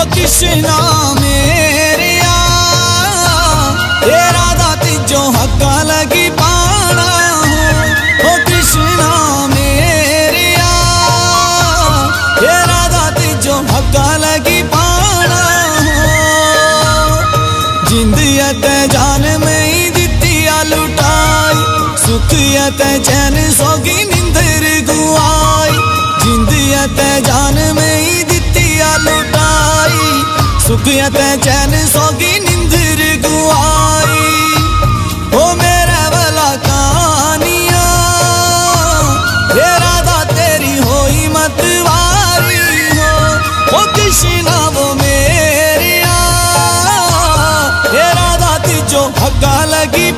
हो कृष्णा मेरिया तेरा दा तिजो हक्का लगी पाना हो। कृष्णा मेरिया तेरा दा तिजो हक्का लगी पाना जिंद जान में ही दिती लुटाई। सुख ते चैन सोगी निंदर गुआई। जिंद जान सुख ते चैन सोगी निंदर गुआई ओ मेरे वाला कहानिया तेरा दा तेरी होई मतवारी हो ओ कृष्णा वो मेरिया तेरा दा तिजो हक्का लगी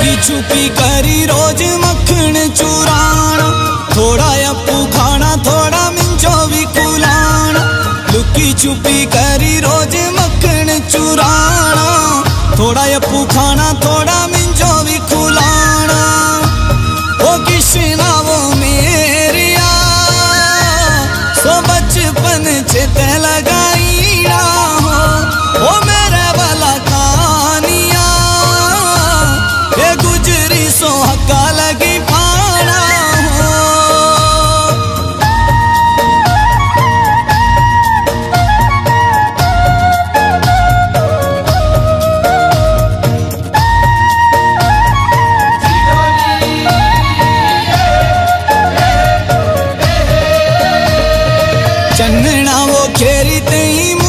लुकी छुपी करी रोज मक्खन चुराना थोड़ा अप्पू खाना, थोड़ा मिंजो भी कुलाना लुकी छुपी करी रोज मक्खन चुराना थोड़ा अप्पू खाना, थोड़ा मिंजो भी खुलाना ओ कृष्णा, वो मेरिया। सो बचपन चित लगाई que ele tem em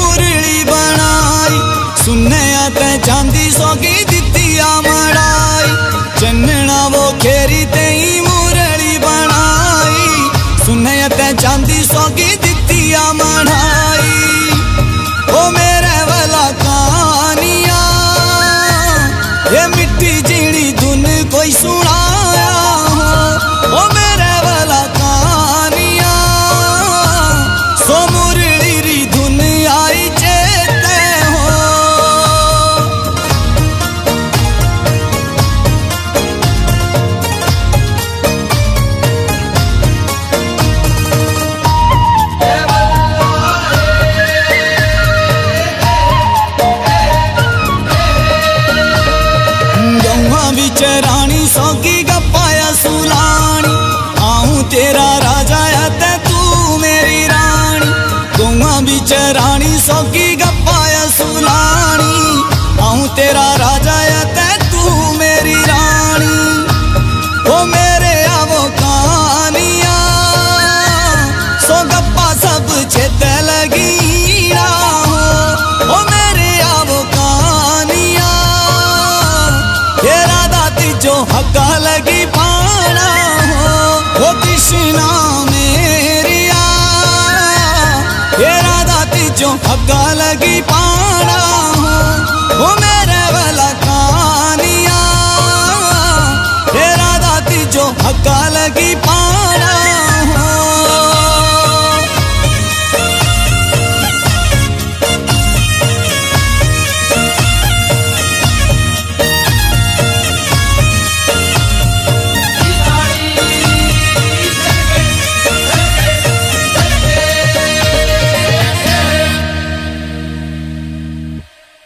सौगी गपाया सुलानी। आऊँ तेरा राजा है ते तू मेरी रानी। दोवा बिच रानी सौगी जो हग्गा लगी पा